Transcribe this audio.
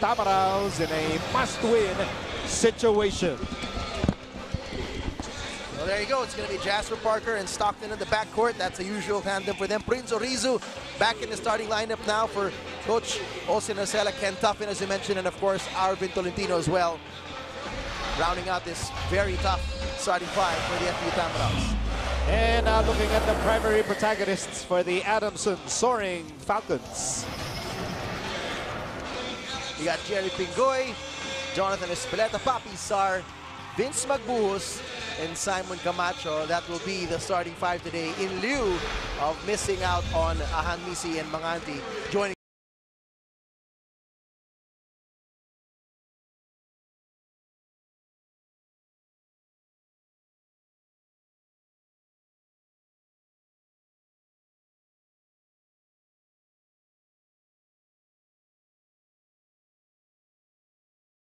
Tamaraws in a must-win situation. Well, there you go. It's going to be Jasper Parker and Stockton in the backcourt. That's a usual tandem for them. Prince Orizu back in the starting lineup now for Coach Olsen Racela, Ken Tuffin, as you mentioned, and of course, Arvin Tolentino as well. Rounding out this very tough starting five for the FEU Tamaraws. And now looking at the primary protagonists for the Adamson Soaring Falcons. You got Jerie Pingoy, Jonathan Espeleta, Papi Sarr, Vince Magbuhos, and Simon Camacho. That will be the starting five today in lieu of missing out on Ahanmisi and Manganti joining